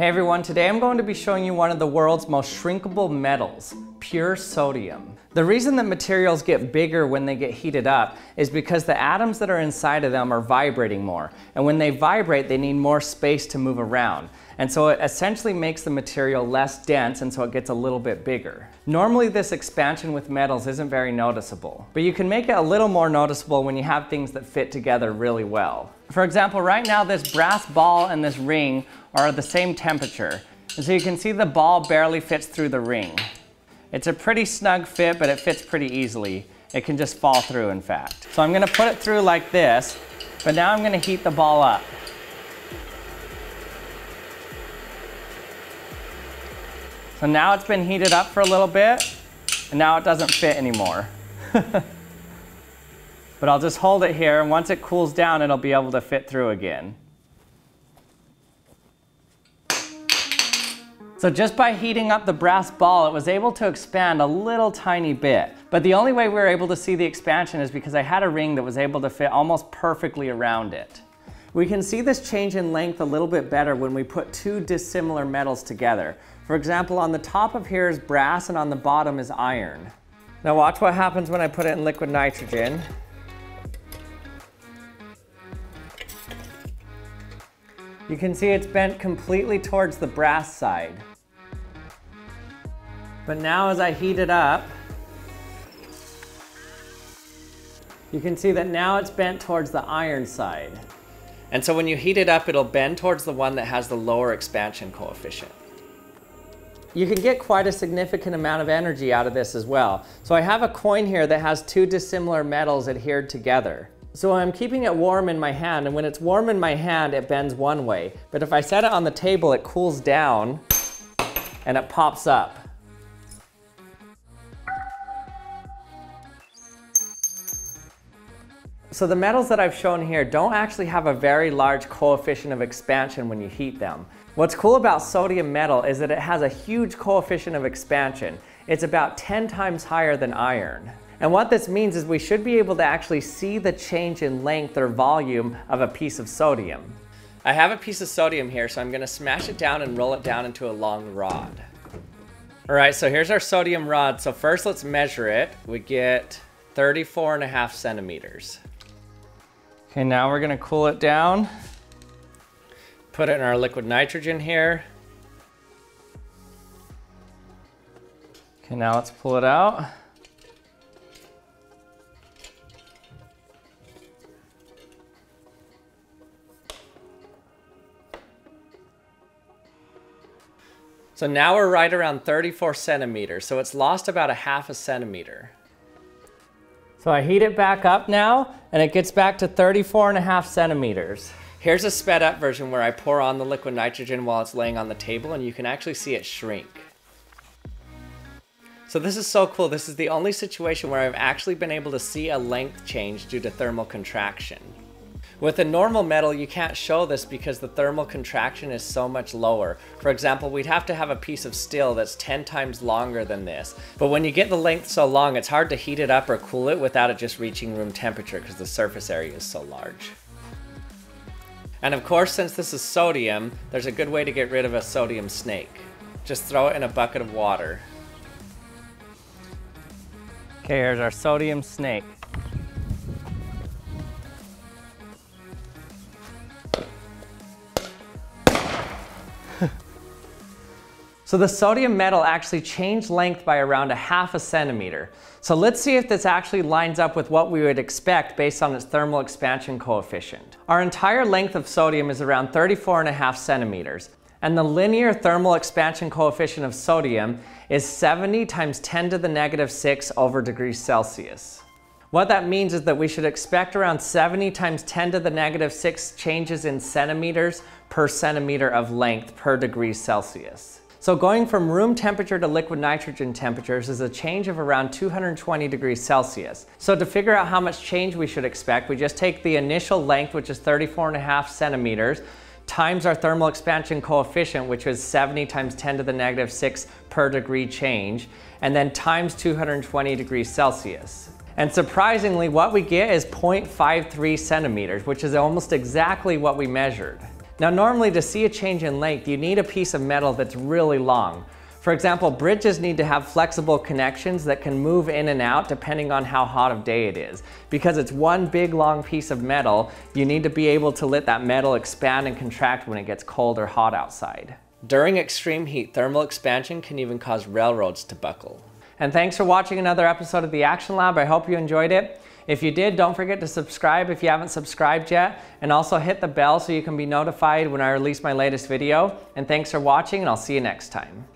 Hey everyone, today I'm going to be showing you one of the world's most shrinkable metals, pure sodium. The reason that materials get bigger when they get heated up is because the atoms that are inside of them are vibrating more. And when they vibrate, they need more space to move around. And so it essentially makes the material less dense and so it gets a little bit bigger. Normally this expansion with metals isn't very noticeable, but you can make it a little more noticeable when you have things that fit together really well. For example, right now this brass ball and this ring are at the same temperature. And so you can see the ball barely fits through the ring. It's a pretty snug fit, but it fits pretty easily. It can just fall through, in fact. So I'm gonna put it through like this, but now I'm gonna heat the ball up. So now it's been heated up for a little bit, and now it doesn't fit anymore. but I'll just hold it here, and once it cools down, it'll be able to fit through again. So just by heating up the brass ball, it was able to expand a little tiny bit. But the only way we were able to see the expansion is because I had a ring that was able to fit almost perfectly around it. We can see this change in length a little bit better when we put two dissimilar metals together. For example, on the top of here is brass and on the bottom is iron. Now watch what happens when I put it in liquid nitrogen. You can see it's bent completely towards the brass side. But now as I heat it up, you can see that now it's bent towards the iron side. And so when you heat it up, it'll bend towards the one that has the lower expansion coefficient. You can get quite a significant amount of energy out of this as well. So I have a coin here that has two dissimilar metals adhered together. So I'm keeping it warm in my hand, and when it's warm in my hand, it bends one way. But if I set it on the table, it cools down and it pops up. So the metals that I've shown here don't actually have a very large coefficient of expansion when you heat them. What's cool about sodium metal is that it has a huge coefficient of expansion. It's about 10 times higher than iron. And what this means is we should be able to actually see the change in length or volume of a piece of sodium. I have a piece of sodium here, so I'm gonna smash it down and roll it down into a long rod. All right, so here's our sodium rod. So first let's measure it. We get 34 and a half centimeters. Okay, now we're gonna cool it down. Put it in our liquid nitrogen here. Okay, now let's pull it out. So now we're right around 34 centimeters, so it's lost about a half a centimeter. So I heat it back up now, and it gets back to 34 and a half centimeters. Here's a sped up version where I pour on the liquid nitrogen while it's laying on the table, and you can actually see it shrink. So this is so cool. This is the only situation where I've actually been able to see a length change due to thermal contraction. With a normal metal, you can't show this because the thermal contraction is so much lower. For example, we'd have to have a piece of steel that's 10 times longer than this. But when you get the length so long, it's hard to heat it up or cool it without it just reaching room temperature because the surface area is so large. And of course, since this is sodium, there's a good way to get rid of a sodium snake. Just throw it in a bucket of water. Okay, here's our sodium snake. So the sodium metal actually changed length by around a half a centimeter. So let's see if this actually lines up with what we would expect based on its thermal expansion coefficient. Our entire length of sodium is around 34 and a half centimeters. And the linear thermal expansion coefficient of sodium is 70 times 10 to the negative 6 over degrees Celsius. What that means is that we should expect around 70 times 10 to the negative 6 changes in centimeters per centimeter of length per degree Celsius. So going from room temperature to liquid nitrogen temperatures is a change of around 220 degrees Celsius. So to figure out how much change we should expect, we just take the initial length, which is 34 and a half centimeters, times our thermal expansion coefficient, which is 70 times 10 to the negative 6 per degree change, and then times 220 degrees Celsius. And surprisingly, what we get is 0.53 centimeters, which is almost exactly what we measured. Now normally to see a change in length, you need a piece of metal that's really long. For example, bridges need to have flexible connections that can move in and out depending on how hot of day it is. Because it's one big long piece of metal, you need to be able to let that metal expand and contract when it gets cold or hot outside. During extreme heat, thermal expansion can even cause railroads to buckle. And thanks for watching another episode of the Action Lab. I hope you enjoyed it. If you did, don't forget to subscribe if you haven't subscribed yet, and also hit the bell so you can be notified when I release my latest video. And thanks for watching, and I'll see you next time.